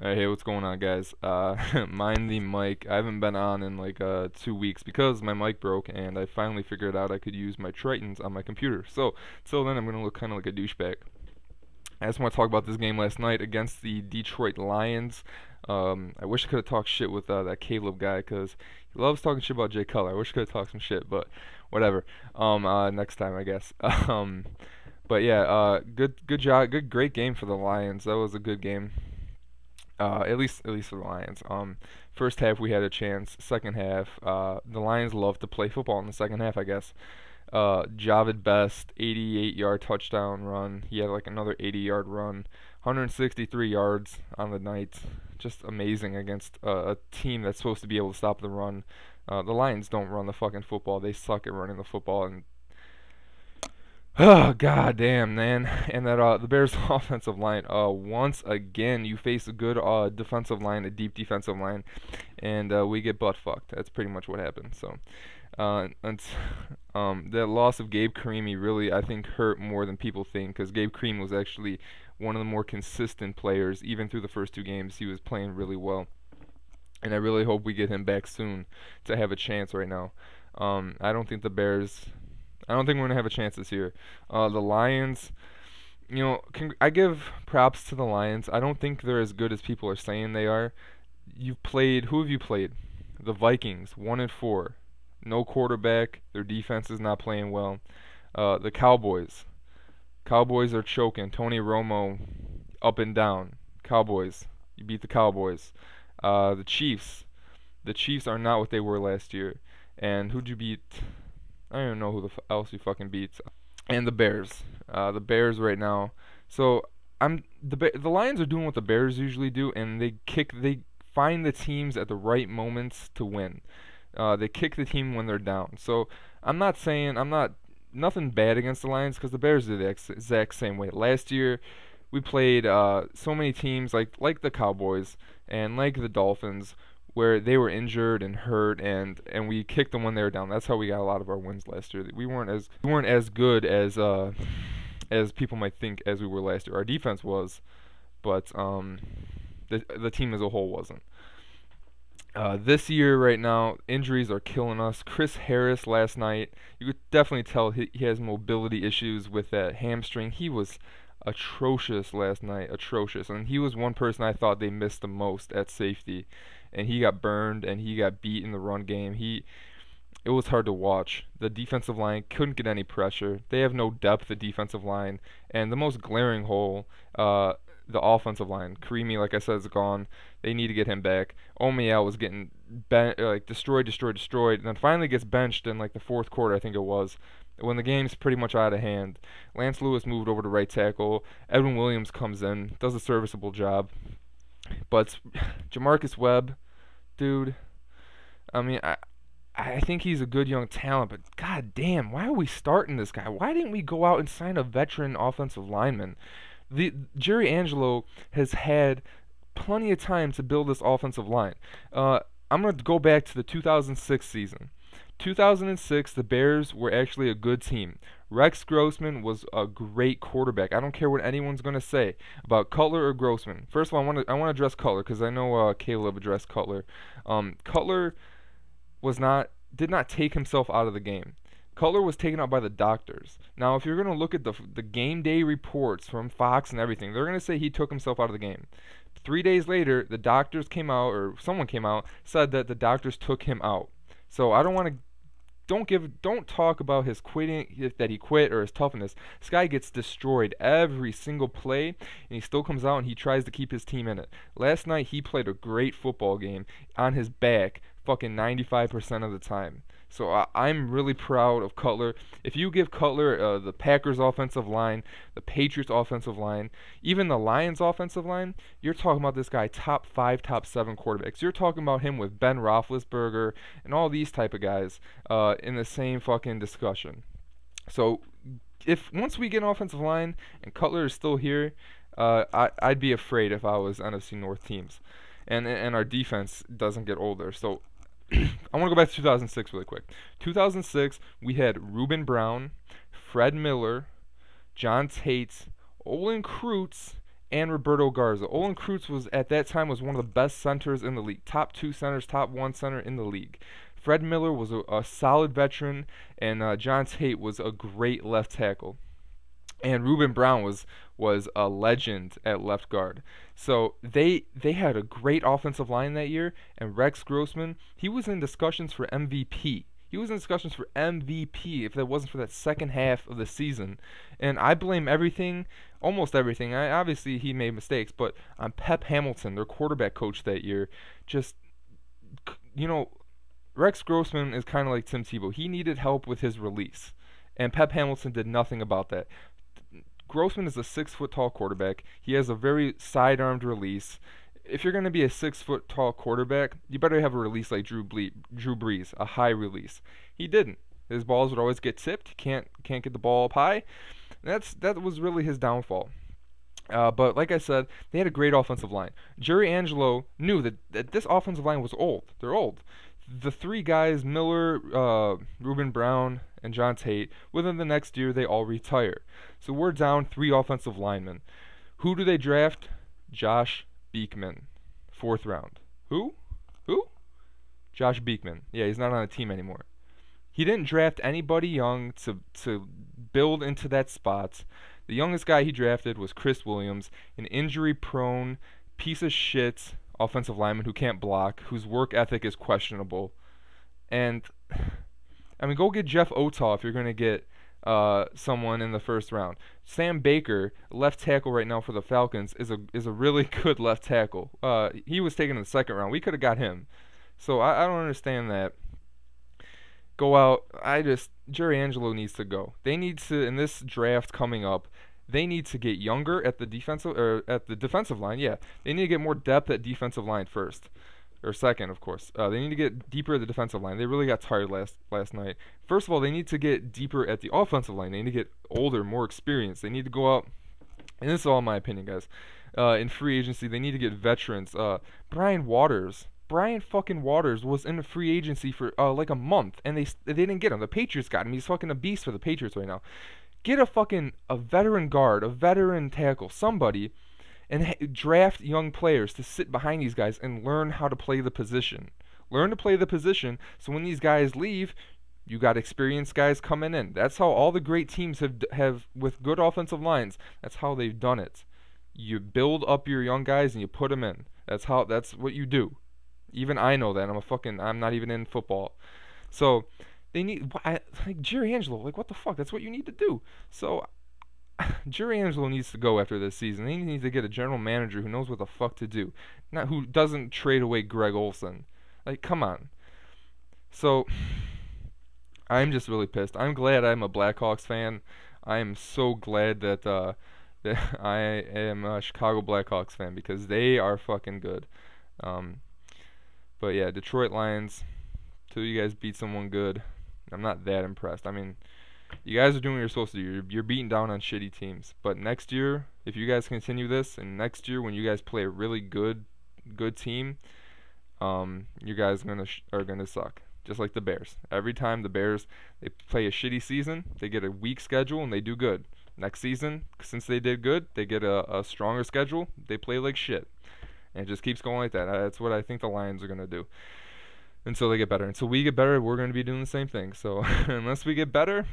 hey, what's going on, guys? Uh, mind the mic. I haven't been on in like uh, two weeks because my mic broke, and I finally figured out I could use my Tritons on my computer. So, till then, I'm gonna look kind of like a douchebag. I just want to talk about this game last night against the Detroit Lions. Um, I wish I could have talked shit with uh, that Caleb guy because he loves talking shit about Jay Cutler. I wish I could have talked some shit, but whatever. Um, uh, next time, I guess. um, but yeah, uh, good, good job, good, great game for the Lions. That was a good game. Uh, at least, at least for the Lions. Um, first half we had a chance. Second half, uh, the Lions love to play football in the second half, I guess. Uh, Jahvid Best, 88-yard touchdown run. He had like another 80-yard run, 163 yards on the night. Just amazing against uh, a team that's supposed to be able to stop the run. Uh, the Lions don't run the fucking football. They suck at running the football, and Oh god damn man. And that uh the Bears offensive line uh once again you face a good uh defensive line, a deep defensive line and uh we get butt fucked. That's pretty much what happened. So uh um the loss of Gabe Carimi really I think hurt more than people think cuz Gabe Carimi was actually one of the more consistent players even through the first two games. He was playing really well. And I really hope we get him back soon to have a chance right now. Um I don't think the Bears I don't think we're gonna have a chance this year. Uh, the Lions, you know, I give props to the Lions. I don't think they're as good as people are saying they are. You've played. Who have you played? The Vikings, one and four. No quarterback. Their defense is not playing well. Uh, the Cowboys. Cowboys are choking. Tony Romo, up and down. Cowboys. You beat the Cowboys. Uh, the Chiefs. The Chiefs are not what they were last year. And who'd you beat? I don't even know who the f- else he fucking beats. And the Bears. Uh, the Bears right now. So I'm the ba- the Lions are doing what the Bears usually do, and they kick. They find the teams at the right moments to win. Uh, they kick the team when they're down. So I'm not saying I'm not nothing bad against the Lions because the Bears did the ex- exact same way. Last year we played uh, so many teams like like the Cowboys and like the Dolphins where they were injured and hurt and and we kicked them when they were down. That's how we got a lot of our wins last year. We weren't as we weren't as good as uh as people might think as we were last year. Our defense was, but um the the team as a whole wasn't. Uh, this year, right now, injuries are killing us. Chris Harris last night, you could definitely tell he, he has mobility issues with that hamstring. He was atrocious last night, atrocious. And he was one person I thought they missed the most at safety and he got burned and he got beat in the run game. He it was hard to watch. The defensive line couldn't get any pressure. They have no depth at defensive line, and the most glaring hole, uh, the offensive line. Carimi, like I said, is gone. They need to get him back. Omiyale was getting ben- like destroyed, destroyed, destroyed, and then finally gets benched in like the fourth quarter, I think it was, when the game's pretty much out of hand. Lance Louis moved over to right tackle. Edwin Williams comes in, does a serviceable job, but J'Marcus Webb dude. I mean, I I think he's a good young talent, but god damn, why are we starting this guy? Why didn't we go out and sign a veteran offensive lineman? The Jerry Angelo has had plenty of time to build this offensive line. Uh, I'm gonna go back to the 2006 season. 2006, the Bears were actually a good team. Rex Grossman was a great quarterback. I don't care what anyone's going to say about Cutler or Grossman. First of all, I want to I want to address Cutler because I know uh, Caleb addressed Cutler. Um, Cutler was not did not take himself out of the game. Cutler was taken out by the doctors. Now, if you're going to look at the the game day reports from Fox and everything, they're going to say he took himself out of the game. Three days later, the doctors came out, or someone came out, said that the doctors took him out. So I don't want to don't give don't talk about his quitting that he quit or his toughness. This guy gets destroyed every single play and he still comes out and he tries to keep his team in it. Last night he played a great football game on his back fucking 95% of the time. So I, am really proud of Cutler. If you give Cutler uh, the Packers offensive line, the Patriots offensive line, even the Lions offensive line, you're talking about this guy top five, top seven quarterbacks. You're talking about him with Ben Roethlisberger and all these type of guys uh, in the same fucking discussion. So if once we get an offensive line and Cutler is still here, uh, I, I'd be afraid if I was NFC North teams, and and our defense doesn't get older. So I want to go back to 2006 really quick. 2006, we had Ruben Brown, Fred Miller, John Tait, Olin Kreutz, and Roberto Garza. Olin Kreutz was at that time was one of the best centers in the league, top two centers, top one center in the league. Fred Miller was a, a solid veteran, and uh, John Tait was a great left tackle. And Ruben Brown was was a legend at left guard. So they they had a great offensive line that year, and Rex Grossman he was in discussions for MVP. He was in discussions for MVP if it wasn't for that second half of the season. And I blame everything, almost everything. I obviously he made mistakes, but on Pep Hamilton, their quarterback coach that year, just you know, Rex Grossman is kind of like Tim Tebow. He needed help with his release, and Pep Hamilton did nothing about that. Grossman is a six foot tall quarterback. He has a very side-armed release. If you're going to be a six foot tall quarterback, you better have a release like Drew, Ble- Drew Brees, a high release. He didn't. His balls would always get tipped. Can't can't get the ball up high. That's that was really his downfall. Uh, but like I said, they had a great offensive line. Jerry Angelo knew that, that this offensive line was old. They're old the three guys, Miller, uh, Ruben Brown, and John Tait, within the next year, they all retire. So we're down three offensive linemen. Who do they draft? Josh Beekman, fourth round. Who? Who? Josh Beekman. Yeah, he's not on the team anymore. He didn't draft anybody young to to build into that spot. The youngest guy he drafted was Chris Williams, an injury-prone piece of shit offensive lineman who can't block, whose work ethic is questionable. And I mean, go get Jeff Otah if you're going to get uh, someone in the first round. Sam Baker, left tackle right now for the Falcons, is a is a really good left tackle. Uh, he was taken in the second round. We could have got him. So I, I don't understand that. Go out. I just Jerry Angelo needs to go. They need to in this draft coming up they need to get younger at the defensive or at the defensive line. Yeah, they need to get more depth at defensive line first, or second, of course. Uh, they need to get deeper at the defensive line. They really got tired last last night. First of all, they need to get deeper at the offensive line. They need to get older, more experienced. They need to go out, and this is all my opinion, guys. Uh, in free agency, they need to get veterans. Uh, Brian Waters. Brian fucking Waters was in free agency for uh, like a month, and they they didn't get him. The Patriots got him. He's fucking a beast for the Patriots right now get a fucking a veteran guard, a veteran tackle, somebody, and draft young players to sit behind these guys and learn how to play the position. Learn to play the position so when these guys leave, you got experienced guys coming in. That's how all the great teams have have with good offensive lines. That's how they've done it. You build up your young guys and you put them in. That's how that's what you do. Even I know that. I'm a fucking I'm not even in football. So they need I, like Jerry Angelo. Like what the fuck? That's what you need to do. So Jerry Angelo needs to go after this season. He needs to get a general manager who knows what the fuck to do, not who doesn't trade away Greg Olsen. Like come on. So I'm just really pissed. I'm glad I'm a Blackhawks fan. I am so glad that uh, that I am a Chicago Blackhawks fan because they are fucking good. Um, but yeah, Detroit Lions. Till you guys beat someone good. I'm not that impressed. I mean, you guys are doing what you're supposed to do. You're, you're beating down on shitty teams. But next year, if you guys continue this, and next year when you guys play a really good, good team, um, you guys are gonna are gonna suck. Just like the Bears. Every time the Bears they play a shitty season, they get a weak schedule and they do good. Next season, since they did good, they get a, a stronger schedule. They play like shit, and it just keeps going like that. That's what I think the Lions are gonna do until they get better. Until we get better, we're going to be doing the same thing. So unless we get better,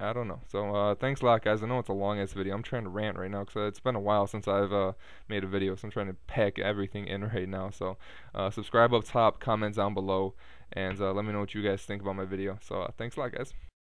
I don't know. So uh, thanks a lot, guys. I know it's a long ass video. I'm trying to rant right now because it's been a while since I've uh, made a video, so I'm trying to pack everything in right now. So uh, subscribe up top, comment down below, and uh, let me know what you guys think about my video. So uh, thanks a lot, guys.